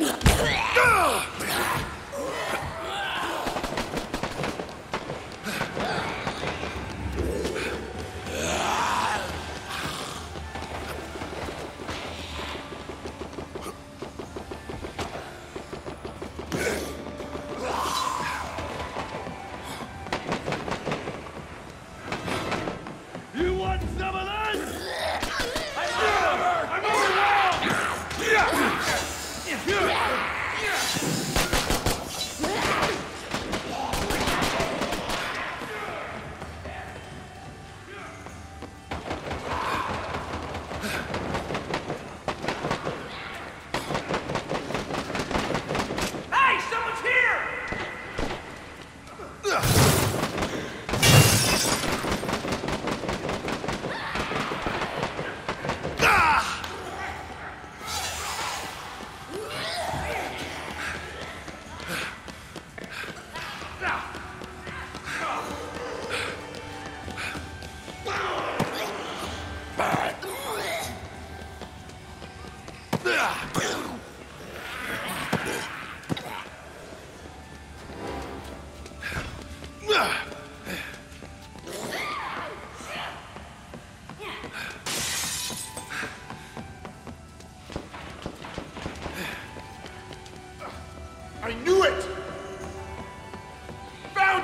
Ugh. I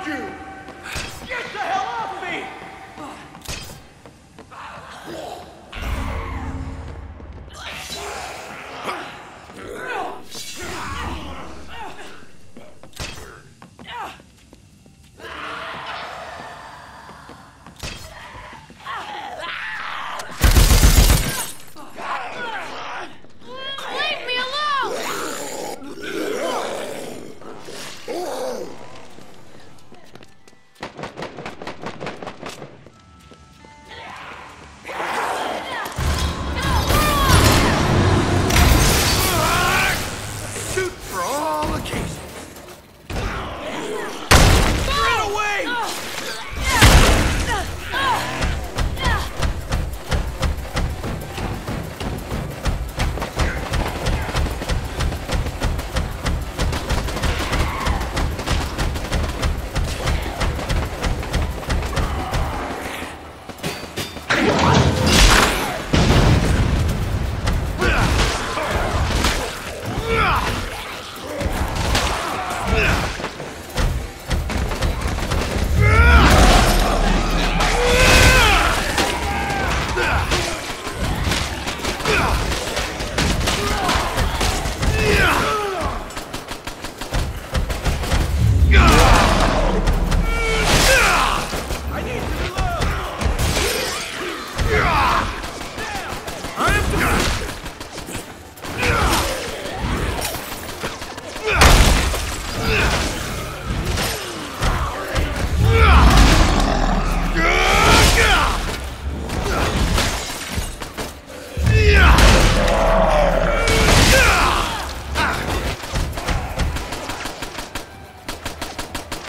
You! Get the hell off me! Shoot for all occasions!